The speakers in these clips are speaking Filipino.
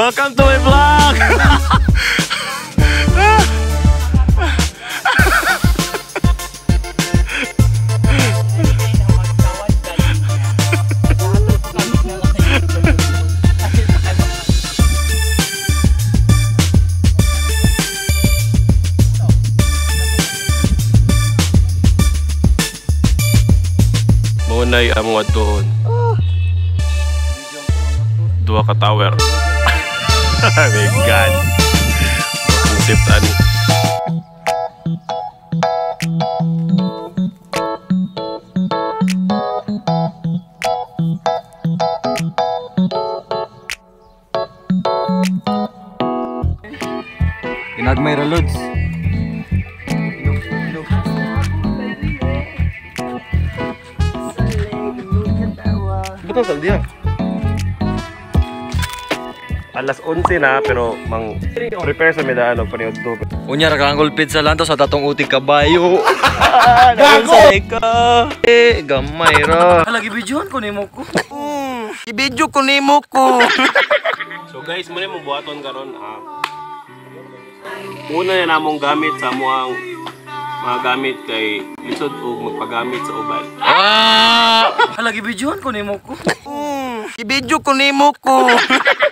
Welcome to my vlog! Maunay ang mga doon. Dua ka tower. my God. Concept ani. Ginagmay ra lods. Betul sa dia. Alas 11 na pero mang prepare sa medaan og paniod to. Unya ra kang gulpid sa lanto sa tatong uting kabayo. Gago. Eh, gamay ra. Lagi videoan ko nimo ko. Mm, i-video ko nimo ko. So guys, muna mo buhaton karon ah. Una na namong gamit sa amuang mga gamit kay lisod og magpagamit sa uban. ah! Lagi videoan ko nimo ko. Mm, i-video ko nimo ko.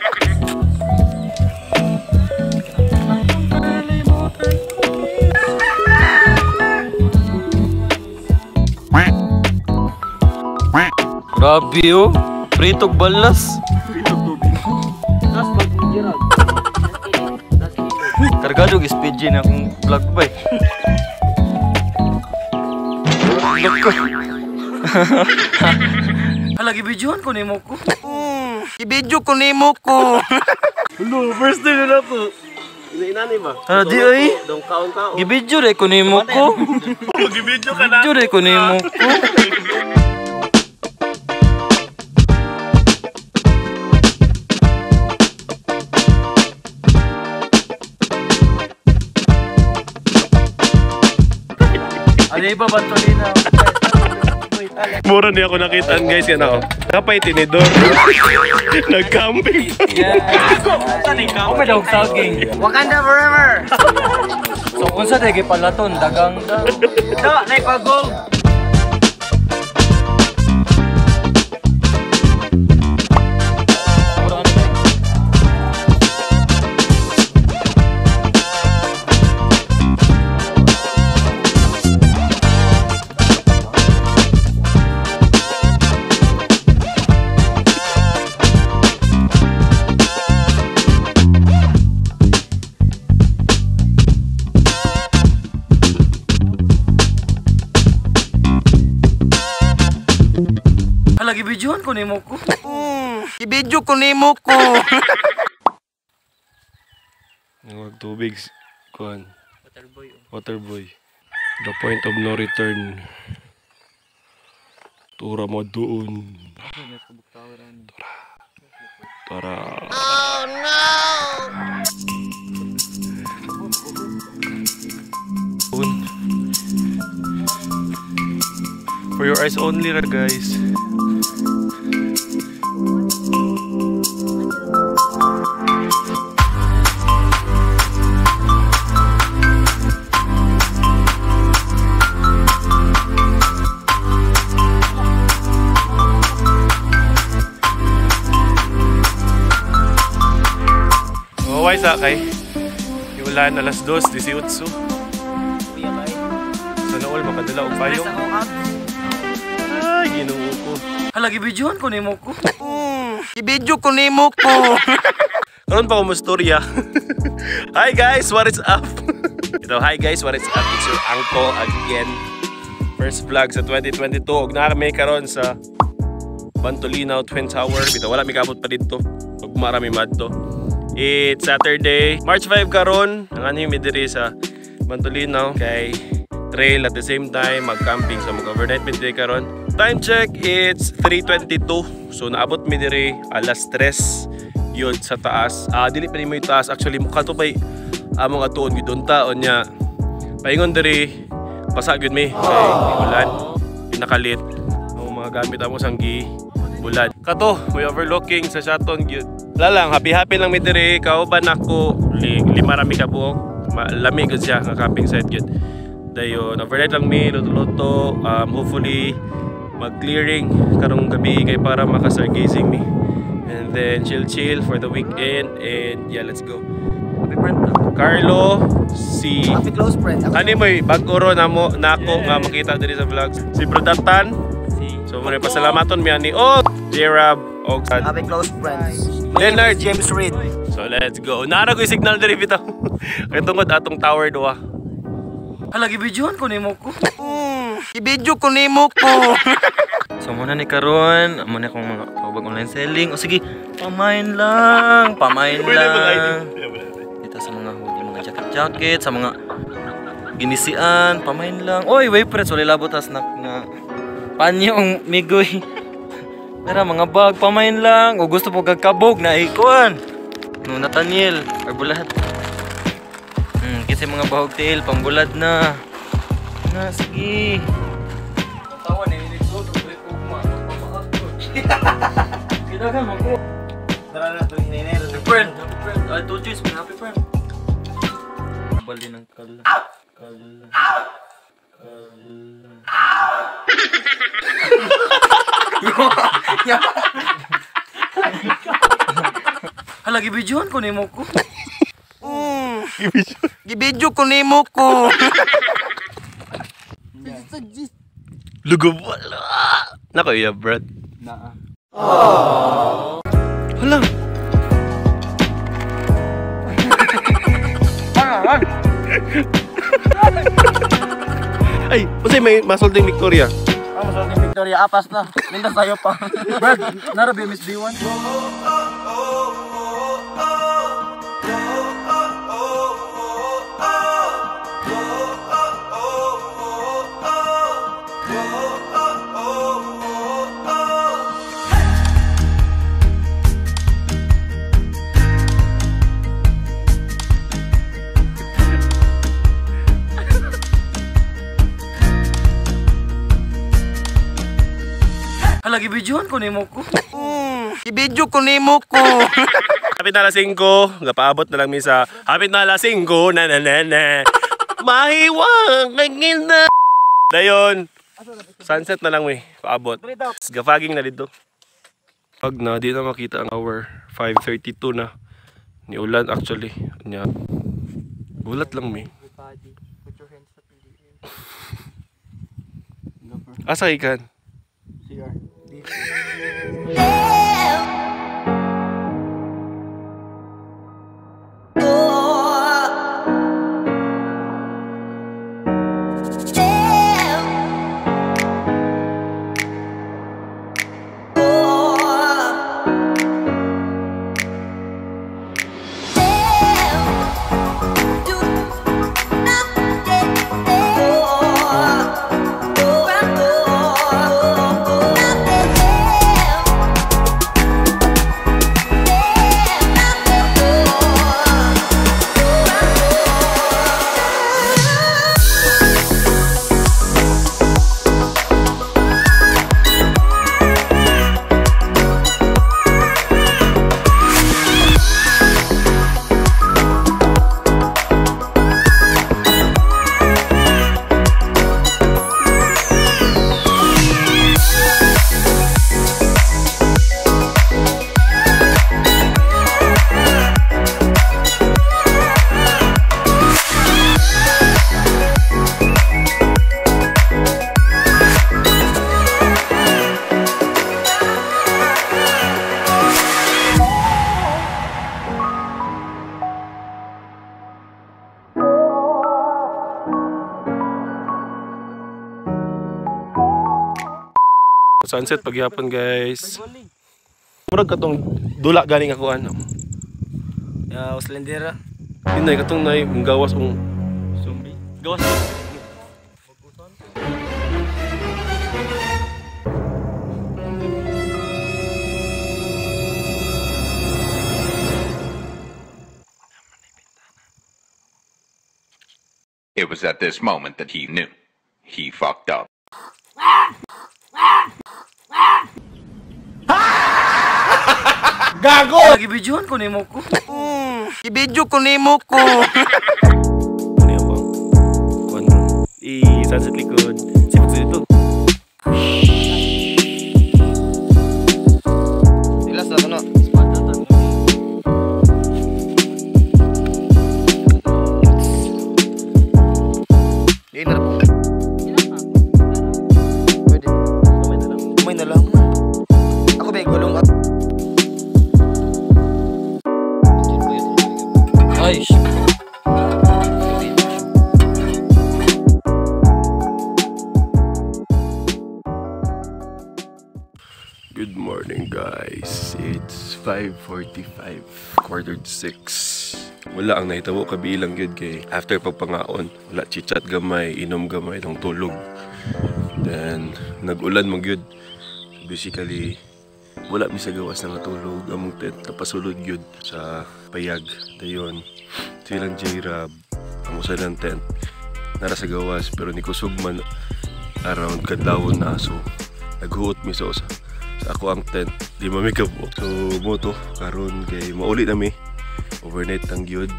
Grabe oh. Pritog balas. Kargado gi speed na akong vlog ba eh. Lagi videoan ko nimo ko. Mm, i-video ko nimo ko. Hello, first time na to. Ina-inani ba? Ah, di ay. Dong kaon kaon. Gi-video re ko nimo ko. Mag-video ka na. Video re ko nimo ko. Iba ba to nina? Mura niya ako nakitaan guys yan ako. Kapay tinidor. Nag-camping. Ako may dawag saging. Wakanda forever! so kung sa dagi palaton, dagang da. Da, naipagol! Lagi videoan ko nimo ko. Mm, i-video ko nimo ko. Nangwag tubig. Kuhan. Waterboy. The point of no return. Tura mo doon. Tura. Tura. Oh no! For your eyes only guys. Mawaway sa kay. Iulan alas 2, 18. Sa nool, makadala og payong. Ay, ginoo ko. Lagi videoan ko nimo ko. Mm, i-video ko nimo ko. Karon pa ko mo storya. hi guys, what is up? Ito, hi guys, what is up? It's your uncle again. First vlog sa 2022. Og na kami karon sa Bantolinaw Twin Tower. Bitaw wala mi kabot pa dito. Og marami madto. It's Saturday, March 5 karon. Ang ano mi diri sa Bantolinaw kay trail at the same time mag-camping so mag-overnight mi diri karon. Time check, it's 3.22. So naabot mi diri alas 3 yun sa taas. Ah, dili pa ni mo yung taas. Actually, mukha to pa'y among atuon gidon taon niya. Paingon diri, basa gyud mi. Kay ulan, pinakalit. Ang mga gamit amo sang gi bulan. Kato, may overlooking sa Shaton gyud. Wala lang, happy-happy lang mi diri. Kauban ako, li, lima rami ka buok. Lami gud siya nga camping site gud. Dayon, overnight lang mi luto-luto. Um, hopefully mag-clearing karong gabi kay para maka-stargazing mi. And then chill-chill for the weekend and yeah, let's go. Carlo, si Happy close friend. Kani mo bag-o ro na mo nako nga makita diri sa vlogs. Si Brodatan. So mo pasalamaton mi ani og Jerab og Happy close friends. Leonard James Reid. So let's go. Nara ko yung signal diri bitaw. Kay tungod atong tower duwa. Hala, gibidyohan ko nimo ko. Ibidyo ko nimo ko. so muna ni karon, amo na akong mga kaubag online selling. O sige, pamain lang, pamain lang. Dito sa mga hoodie, mga jacket-jacket, sa mga ginisian, pamain lang. Oy, wait pre, wala labot tas na nga panyong migoy. Tara mga bag, pamain lang. O gusto po gagkabog na ikuan. No, Nathaniel, or bulat. Hmm, kasi mga bahog tail, pambulad na. Na, sige. Tawa na, inig-go, tuloy ko kuma. Kita ka, mako. Tara na, ninero. Happy friend, happy friend. I told you, it's my happy friend. Bali ng kala. Kala. Kala. Hala, gibidyohan ko nimo ko. Gibidyo ko nimo ko. Lugo wala. Nako iya, Brad. Naa. Hala. Ay, kasi may masulting Victoria. Victoria, apas na. Minta sa'yo pa. Brad, narabi Miss B1. Gibidyohan ko nimo ko. Gibidyo ko nimo ko. Hapit na alas 5, gapaabot na lang mi sa hapit na alas 5, na na na na. Mahiwang kagin na. Dayon. Sunset na lang mi, paabot. Gafaging na dito. Pag na, di na makita ang hour. 5.32 na. Ni ulan actually. Nya. Gulat lang mi. Asa ikan? Deus. Sunset paghapon guys. Murag katong dula ganing ako ano. Ya, Auslendera. Hinay katong nay gawas ang Zombie. Gawas. It was at this moment that he knew. He fucked up. Gago! Lagi videohan ko nimo ko. I-video ko nimo ko. Ano yan bang? Kuhan mo. I sunset likod. Sipag sa Quarter to 6. Wala ang nahitabo kabilang yun kay after pagpangaon. Wala chichat gamay, inom gamay, ng tulog. Then, nag-ulan mag yun. Basically, wala mi sa gawas na matulog among tent napasulod yun sa payag dayon silang J-Rab ang usa ng tent nara sa gawas pero ni kusog man around kadlawon na so naghuot mi sa usa ako ang tent di mami kabo so mo to karon kay mauli na mi. Overnight ang gyud.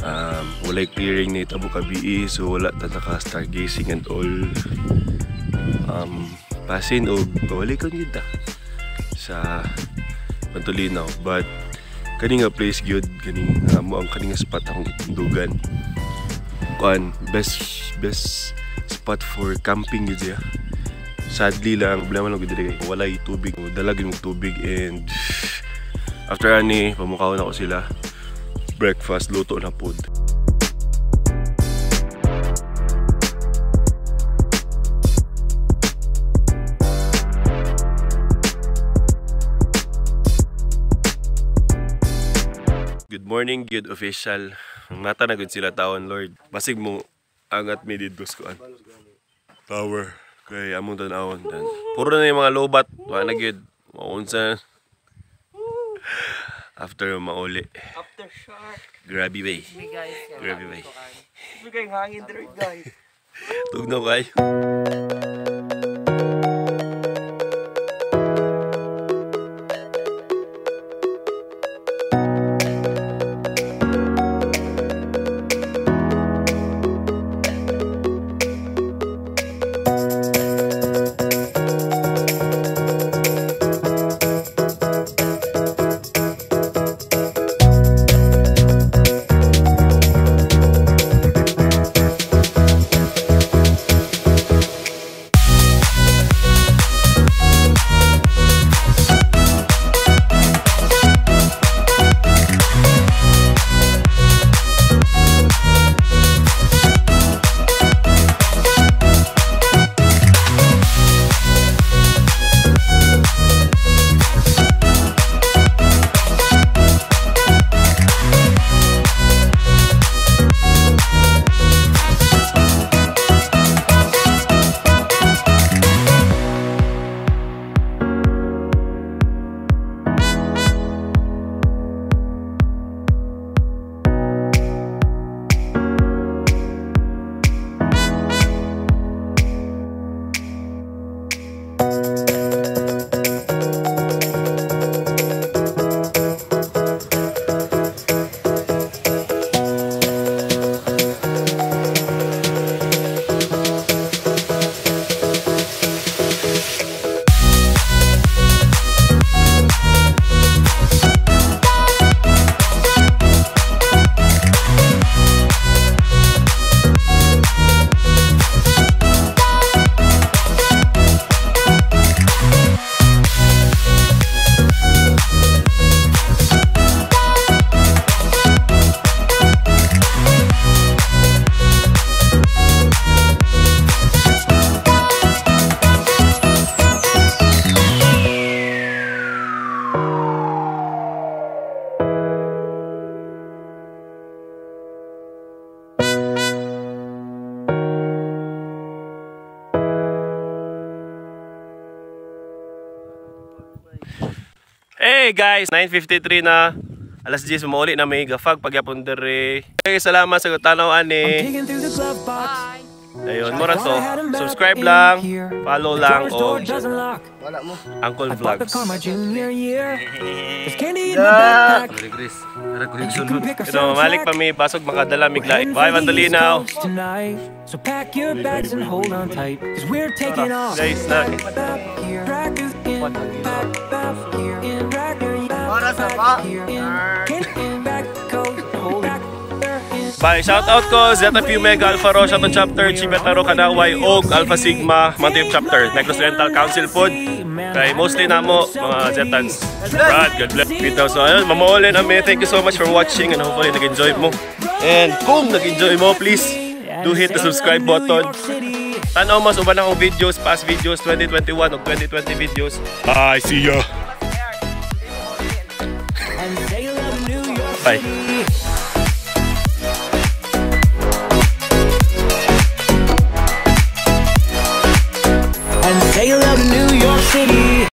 Um, walay clearing ni tabo kabii so wala ta naka stargazing and all. Um, pasin o bawalikan yun ta sa Pantolinaw but kani nga place gyud kani nga mo ang kani nga spot akong itundugan. Kuan best best spot for camping gyud siya sadly lang problema lang gyud diri kay walay tubig dalag yung tubig and after ani pamukhaw na ko sila breakfast luto na pod Good morning, good official. Mata na gud sila taon, Lord. Basig mo angat mi dito ko Tower. Kay among tanawon. Puro na yung mga lobat, wa na gyud. Maunsa. After mauli. After shark. Grabe bay. guys. Grabe bay. Bigay hangin diri guys. Tugnaw kay. Hey guys, 9.53 na. Alas 10 mauli na may gafag pagyapon dere. Hey, salamat sa tanaw ani. Ayun, mura to. Subscribe lang, follow lang, o Wala mo. Uncle Vlogs. Sunod. Ito, malik pa may basog makadala migla. Bye, Mandalinaw. So pack your bags and hold on tight, cause we're taking off. Guys, na. Bye, shout out ko Zeta Pu Mega Alpha Rho, Shoutout Chapter, Chibetaro Kanaway, Og, Alpha Sigma, Mantip Chapter, Negros Rental Council Pod. Kay mostly na mo, mga Zetans. Brad, God bless. Bitaw, so ayun, mamaulin kami. Thank you so much for watching and hopefully nag-enjoy mo. And kung nag-enjoy mo, please do hit the subscribe button. Tanaw mas uban akong videos, past videos, 2021 o 2020 videos. Bye, see ya! Bye. sail out to New York City.